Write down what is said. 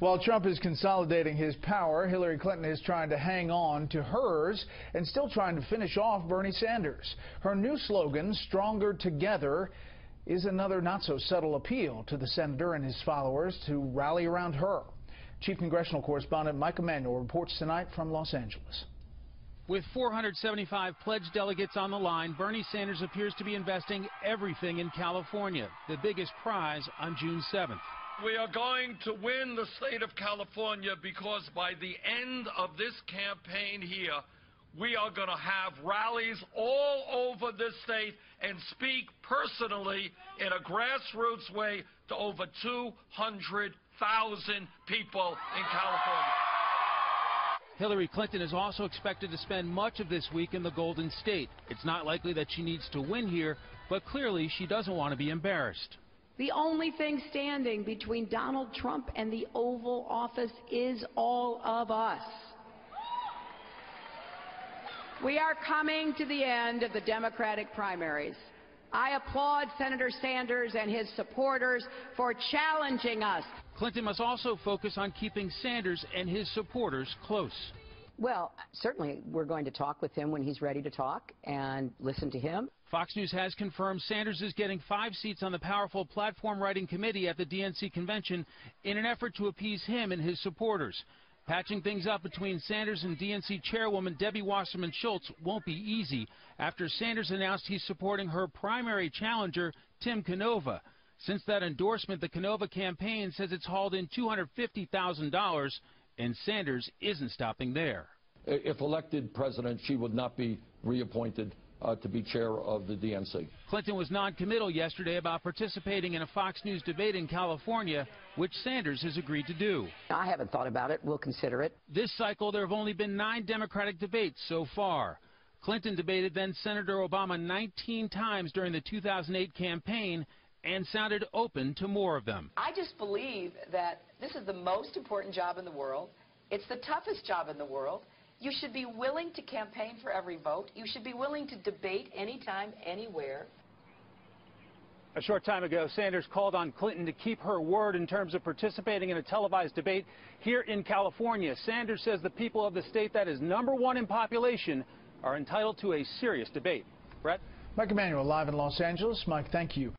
While Trump is consolidating his power, Hillary Clinton is trying to hang on to hers and still trying to finish off Bernie Sanders. Her new slogan, Stronger Together, is another not so subtle appeal to the senator and his followers to rally around her. Chief Congressional Correspondent Mike Emanuel reports tonight from Los Angeles. With 475 pledged delegates on the line, Bernie Sanders appears to be investing everything in California, the biggest prize on June 7th. We are going to win the state of California because by the end of this campaign here, we are going to have rallies all over this state and speak personally in a grassroots way to over 200,000 people in California. Hillary Clinton is also expected to spend much of this week in the Golden State. It's not likely that she needs to win here, but clearly she doesn't want to be embarrassed. The only thing standing between Donald Trump and the Oval Office is all of us. We are coming to the end of the Democratic primaries. I applaud Senator Sanders and his supporters for challenging us. Clinton must also focus on keeping Sanders and his supporters close. Well, certainly we're going to talk with him when he's ready to talk and listen to him. Fox News has confirmed Sanders is getting five seats on the powerful platform writing committee at the DNC convention in an effort to appease him and his supporters. Patching things up between Sanders and DNC chairwoman Debbie Wasserman Schultz won't be easy after Sanders announced he's supporting her primary challenger, Tim Canova. Since that endorsement, the Canova campaign says it's hauled in $250,000, and Sanders isn't stopping there. If elected president, she would not be reappointed uh, to be chair of the DNC. Clinton was non-committal yesterday about participating in a Fox News debate in California, which Sanders has agreed to do. I haven't thought about it. We'll consider it. This cycle, there have only been nine Democratic debates so far. Clinton debated then Senator Obama 19 times during the 2008 campaign and sounded open to more of them. I just believe that this is the most important job in the world. It's the toughest job in the world. You should be willing to campaign for every vote. You should be willing to debate anytime, anywhere. A short time ago, Sanders called on Clinton to keep her word in terms of participating in a televised debate here in California. Sanders says the people of the state that is number one in population are entitled to a serious debate. Brett? Mike Emanuel live in Los Angeles. Mike, thank you.